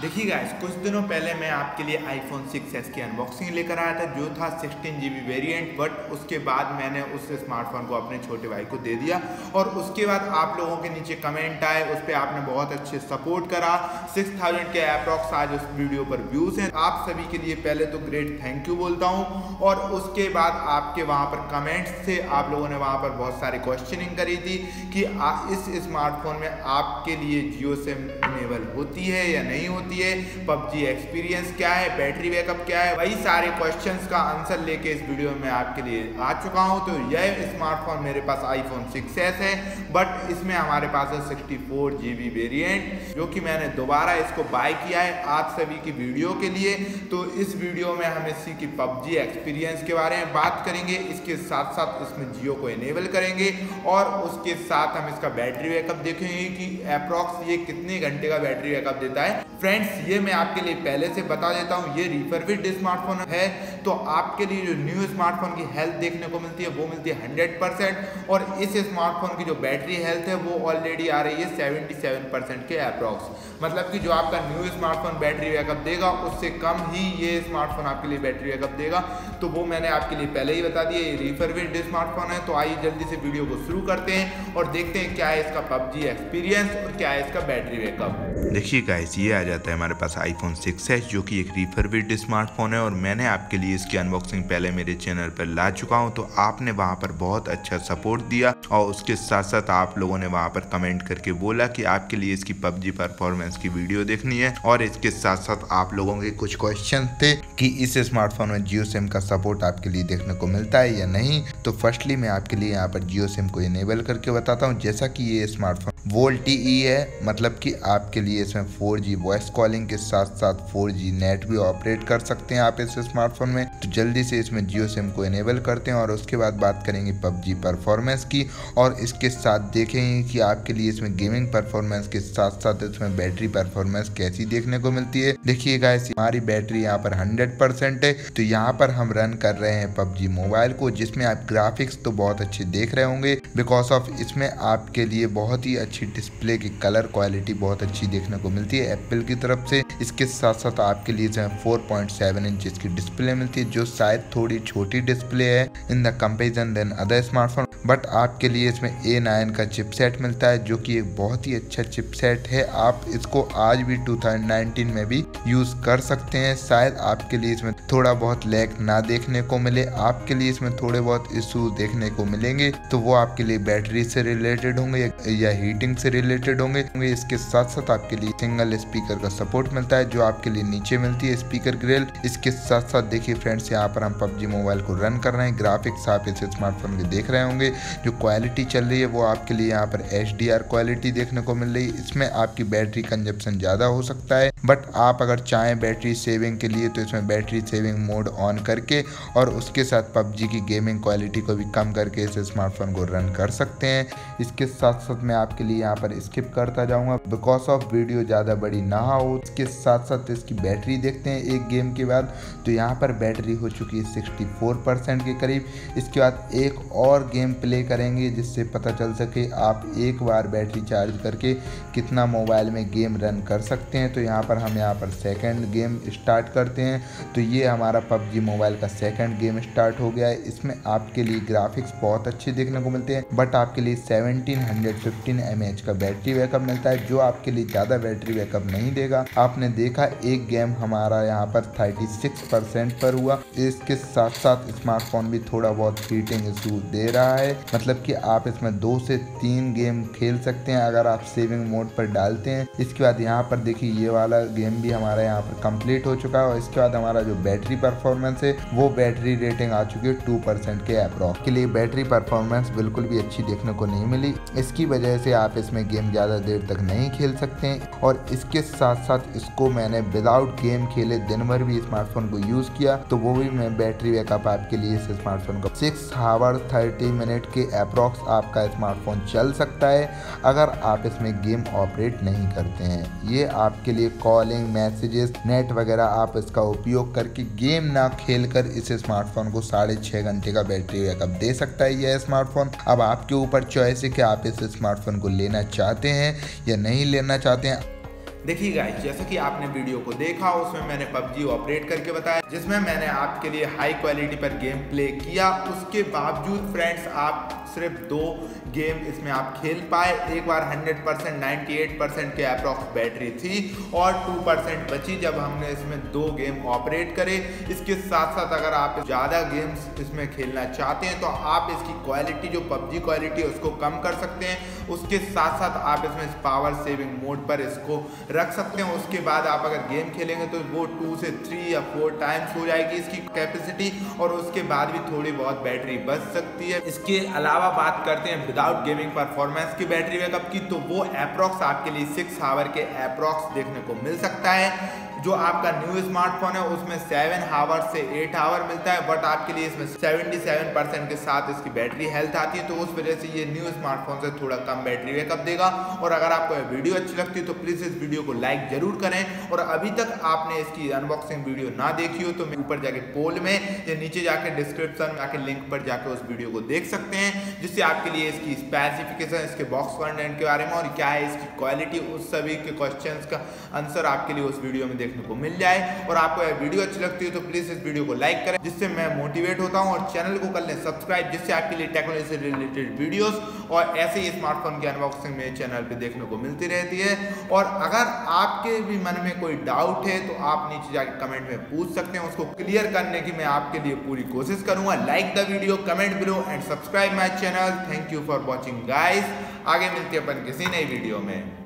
देखिए गाइस कुछ दिनों पहले मैं आपके लिए आईफोन 6s की अनबॉक्सिंग लेकर आया था, जो था 16 जीबी वेरिएंट बट उसके बाद मैंने उस स्मार्टफ़ोन को अपने छोटे भाई को दे दिया और उसके बाद आप लोगों के नीचे कमेंट आए, उस पर आपने बहुत अच्छे सपोर्ट करा। 6000 के अप्रॉक्स आज उस वीडियो पर व्यूज़ हैं। आप सभी के लिए पहले तो ग्रेट थैंक यू बोलता हूँ और उसके बाद आपके वहाँ पर कमेंट्स थे। आप लोगों ने वहाँ पर बहुत सारी क्वेश्चनिंग करी थी कि इस स्मार्टफ़ोन में आपके लिए जियो सिम इनेबल होती है या नहीं होती। होती है, पबजी एक्सपीरियंस क्या है बैटरी बैकअप क्या है, वही सारे क्वेश्चंस का आंसर लेके इस वीडियो में आपके लिए आ चुका हूँ। तो यह स्मार्टफ़ोन मेरे पास आईफोन 6s है बट इसमें हमारे पास है सिक्सटी फोर वेरियंट जो कि मैंने दोबारा इसको बाय किया है आप सभी की वीडियो के लिए। तो इस वीडियो में हम इसी की पबजी एक्सपीरियंस के बारे में बात करेंगे, इसके साथ साथ इसमें जियो को इनेबल करेंगे, और उसके साथ हम इसका बैटरी बैकअप देखेंगे कि अप्रॉक्स ये कितने घंटे का बैटरी बैकअप देता है। फ्रेंड फ्रेंड्स ये मैं आपके लिए पहले से बता देता हूँ, ये रिफर्विड स्मार्टफ़ोन है तो आपके लिए जो न्यू स्मार्टफ़ोन की हेल्थ देखने को मिलती है, वो मिलती है हंड्रेड परसेंट और इस स्मार्टफ़ोन की जो बैटरी हेल्थ है, वो ऑलरेडी आ रही है सेवेंटी सेवन परसेंट के अप्रॉक्स मतलब कि जो आपका न्यू स्मार्टफ़ोन बैटरी बैकअप देगा, उससे कम ही ये स्मार्टफ़ोन आपके लिए बैटरी बैकअप देगा। तो वो मैंने आपके लिए पहले ही बता दिया, ये रिफर्विड स्मार्टफ़ोन है तो आइए जल्दी से वीडियो को शुरू करते हैं और देखते हैं क्या है इसका पबजी एक्सपीरियंस और क्या है इसका बैटरी बैकअप देखिए गाइस ये आ जाता है। हमारे पास आईफोन 6s जो कि एक रिफर्बिड स्मार्टफ़ोन है और मैंने आपके लिए इसकी अनबॉक्सिंग पहले मेरे चैनल पर ला चुका हूँ तो आपने वहाँ पर बहुत अच्छा सपोर्ट दिया और उसके साथ साथ आप लोगों ने वहाँ पर कमेंट करके बोला कि आपके लिए इसकी पबजी परफॉर्मेंस की वीडियो देखनी है और इसके साथ साथ आप लोगों के कुछ क्वेश्चन थे कि इस स्मार्टफ़ोन में जियो सिम का सपोर्ट आपके लिए देखने को मिलता है या नहीं तो फर्स्टली मैं आपके लिए यहाँ पर जियो सिम को इनेबल करके बताता हूँ, जैसा कि ये स्मार्टफ़ोन वोल्ट ई है मतलब कि आपके लिए इसमें 4G वॉइस कॉलिंग के साथ साथ 4G नेट भी ऑपरेट कर सकते हैं आप इस स्मार्टफ़ोन में। तो जल्दी से इसमें जियो सिम को इनेबल करते हैं और उसके बाद बात करेंगे पबजी परफॉर्मेंस की। और इसके साथ देखेंगे कि आपके लिए इसमें गेमिंग परफॉर्मेंस के साथ साथ इसमें बैटरी परफॉर्मेंस कैसी देखने को मिलती है। देखिएगा हमारी बैटरी यहाँ पर हंड्रेड परसेंट है। तो यहाँ पर हम रन कर रहे हैं पबजी मोबाइल को, जिसमें आप ग्राफिक्स तो बहुत अच्छे देख रहे होंगे। बिकॉज़ ऑफ़ इसमें आपके लिए बहुत ही अच्छी डिस्प्ले की कलर क्वालिटी बहुत अच्छी देखने को मिलती है। एप्पल की तरफ़ से इसके साथ साथ आपके लिए जो है फोर पॉइंट सेवन इंच की डिस्प्ले मिलती है, जो शायद थोड़ी छोटी डिस्प्ले है in the comparison than other smartphone but आपके लिए इसमें ए नाइन का चिपसेट मिलता है, जो कि एक बहुत ही अच्छा चिपसेट है। आप इसको आज भी 2019 में भी यूज़ कर सकते हैं। शायद आपके लिए इसमें थोड़ा बहुत लैग ना देखने को मिले। आपके लिए इसमें थोड़े बहुत इशू देखने को मिलेंगे तो वो आपके लिए बैटरी से रिलेटेड होंगे या हीटिंग से रिलेटेड होंगे इसके साथ साथ आपके लिए सिंगल स्पीकर का सपोर्ट मिलता है, जो आपके लिए नीचे मिलती है स्पीकर ग्रिल इसके साथ साथ देखिए फ्रेंड्स यहाँ पर हम पबजी मोबाइल को रन कर रहे हैं। ग्राफिक्स आप इस स्मार्टफ़ोन के देख रहे होंगे। जो क्वालिटी चल रही है, वो आपके लिए यहाँ पर HDR क्वालिटी देखने को मिल रही है। इसमें आपकी बैटरी कंजप्शन ज़्यादा हो सकता है। बट आप अगर चाहें बैटरी सेविंग के लिए तो इसमें बैटरी सेविंग मोड ऑन करके और उसके साथ पबजी की गेमिंग क्वालिटी को भी कम करके इस स्मार्टफ़ोन को रन कर सकते हैं। इसके साथ साथ मैं आपके लिए यहाँ पर स्किप करता जाऊँगा। बिकॉज़ ऑफ़ वीडियो ज़्यादा बड़ी ना हो, इसके साथ साथ इसकी बैटरी देखते हैं एक गेम के बाद। तो यहाँ पर बैटरी हो चुकी है सिक्सटी के करीब। इसके बाद एक और गेम प्ले करेंगे, जिससे पता चल सके आप एक बार बैटरी चार्ज करके कितना मोबाइल में गेम रन कर सकते हैं। तो यहाँ पर हम यहाँ पर सेकंड गेम स्टार्ट करते हैं। तो ये हमारा पबजी मोबाइल का सेकंड गेम स्टार्ट हो गया है। इसमें आपके लिए ग्राफिक्स बहुत अच्छे देखने को मिलते हैं। बट आपके लिए सेवनटीन हंड्रेड का बैटरी बैकअप मिलता है, जो आपके लिए ज़्यादा बैटरी बैकअप नहीं देगा। आपने देखा, एक गेम हमारा यहाँ पर थर्टी सिक्स परसेंट पर हुआ। इसके साथ साथ स्मार्टफ़ोन भी थोड़ा बहुत हीटिंग इशू दे रहा है। मतलब कि आप इसमें दो से तीन गेम खेल सकते हैं, अगर आप सेविंग मोड पर डालते हैं। इसके बाद यहाँ पर देखिए, ये वाला गेम भी हमारा यहाँ पर कंप्लीट हो चुका है और इसके बाद हमारा जो बैटरी परफॉर्मेंस है, वो बैटरी रेटिंग आ चुकी है टू परसेंट के अप्रॉक्स के लिए बैटरी परफॉर्मेंस बिल्कुल भी अच्छी देखने को नहीं मिली। इसकी वजह से आप इसमें गेम ज़्यादा देर तक नहीं खेल सकते और इसके साथ साथ इसको मैंने विदाउट गेम खेले दिन भर भी स्मार्टफ़ोन को यूज़ किया तो वो भी मैं बैटरी बैकअप आपके लिए इस स्मार्टफ़ोन का सिक्स हावर थर्टी मिनट के अप्रॉक्स आपका स्मार्टफ़ोन चल सकता है, अगर आप इसमें गेम ऑपरेट नहीं करते हैं। ये आपके लिए कॉलिंग मैसेजेस नेट वगैरह आप इसका उपयोग करके गेम ना खेल कर इस स्मार्टफ़ोन को साढ़े छह घंटे का बैटरी बैकअप दे सकता है यह स्मार्टफ़ोन अब आपके ऊपर चॉइस है कि आप इस स्मार्टफ़ोन को लेना चाहते हैं या नहीं लेना चाहते हैं। देखिए गाइस जैसा कि आपने वीडियो को देखा, उसमें मैंने पबजी ऑपरेट करके बताया, जिसमें मैंने आपके लिए हाई क्वालिटी पर गेम प्ले किया। उसके बावजूद फ्रेंड्स आप सिर्फ़ दो गेम इसमें आप खेल पाए। एक बार 100 परसेंट नाइन्टी के अप्रॉक्स बैटरी थी और 2 परसेंट बची जब हमने इसमें दो गेम ऑपरेट करे। इसके साथ साथ अगर आप ज़्यादा गेम्स इसमें खेलना चाहते हैं तो आप इसकी क्वालिटी जो पबजी क्वालिटी है, उसको कम कर सकते हैं। उसके साथ साथ आप इसमें इस पावर सेविंग मोड पर इसको रख सकते हैं, उसके बाद आप अगर गेम खेलेंगे तो वो टू से थ्री या फोर टाइम्स हो जाएगी इसकी कैपेसिटी और उसके बाद भी थोड़ी बहुत बैटरी बच सकती है। इसके अलावा बात करते हैं विदाउट गेमिंग परफॉर्मेंस की बैटरी बैकअप की तो वो अप्रॉक्स आपके लिए सिक्स आवर के अप्रॉक्स देखने को मिल सकता है। जो आपका न्यू स्मार्टफ़ोन है, उसमें सेवन आवर से एट आवर मिलता है बट आपके लिए इसमें सेवेंटी सेवन परसेंट के साथ इसकी बैटरी हेल्थ आती है तो उस वजह से ये न्यू स्मार्टफ़ोन से थोड़ा कम बैटरी बैकअप देगा। और अगर आपको यह वीडियो अच्छी लगती है तो प्लीज़ इस वीडियो को लाइक ज़रूर करें। और अभी तक आपने इसकी अनबॉक्सिंग वीडियो ना देखी हो तो ऊपर जाके पोल में या नीचे जाके डिस्क्रिप्शन में आके लिंक पर जाके उस वीडियो को देख सकते हैं, जिससे आपके लिए इसकी स्पेसिफिकेशन इसके बॉक्स कंटेंट के बारे में और क्या है इसकी क्वालिटी उस सभी के क्वेश्चन का आंसर आपके लिए उस वीडियो में देखने को मिल जाए और आपको यह वीडियो अच्छी लगती है तो प्लीज़ इस वीडियो को लाइक करें, जिससे मैं मोटिवेट होता हूँ और चैनल को कर लें सब्सक्राइब जिससे आपके लिए टेक्नोलॉजी से रिलेटेड वीडियोस और ऐसे ही स्मार्टफ़ोन की अनबॉक्सिंग मेरे चैनल पर देखने को मिलती रहती है। और अगर आपके भी मन में कोई डाउट है तो आप नीचे जाके कमेंट में पूछ सकते हैं, उसको क्लियर करने की मैं आपके लिए पूरी कोशिश करूँगा। Like the video comment below and subscribe my channel thank you for watching guys आगे मिलते हैं अपन किसी नई वीडियो में।